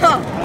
操